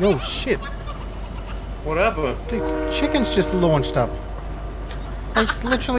Oh shit! Whatever. happened? The chickens just launched up. Like literally